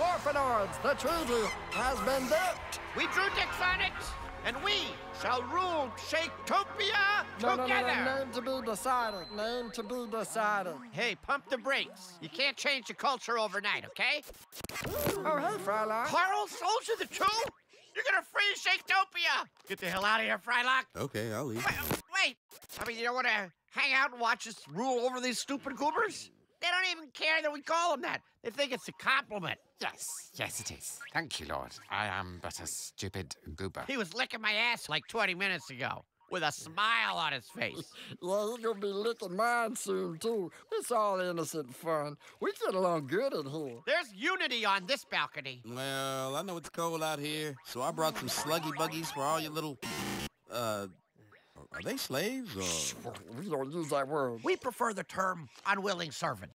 Dwarfinoids, the treaty has been dipped. We drew dicks on it, and we shall rule Shaketopia No, no, together. no, no, name to be decided. Name to be decided. Hey, pump the brakes. You can't change the culture overnight, okay? Oh, hey, Frylock. Carl, soldier the two? You're gonna free Shaketopia! Get the hell out of here, Frylock. Okay, I'll leave. Wait, wait. I mean, you don't want to hang out and watch us rule over these stupid goobers? They don't even care that we call them that. They think it's a compliment. Yes, yes, it is. Thank you, Lord. I am but a stupid goober. He was licking my ass like 20 minutes ago with a smile on his face. Yeah, he's gonna be licking mine soon, too. It's all innocent fun. We get along good in here. There's unity on this balcony. Well, I know it's cold out here, so I brought some sluggy buggies for all your little. Uh, are they slaves or? We don't use that word. We prefer the term unwilling servant.